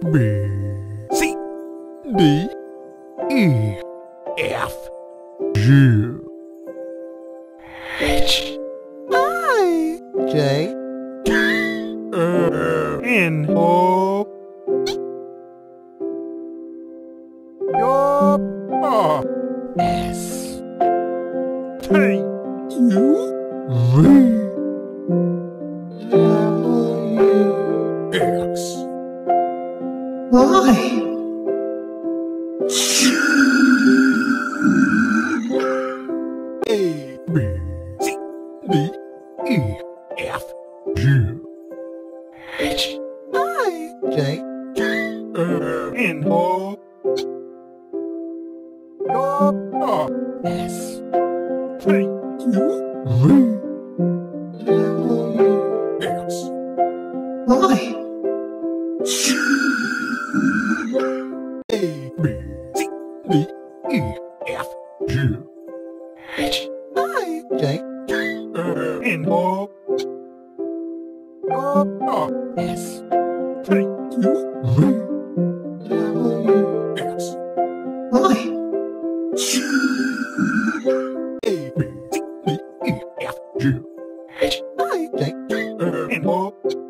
B. C. D. E. F. G. H. I. J. K. N. O. S. T. U. V Why? A B C D E F G H I J K L N O S T U V W X Why? A B C D E F G H I J K L N O S T U V W X Why? A B C D E F G H I J K L N O S T U V W X Why? A B C D E F G H I J K L N O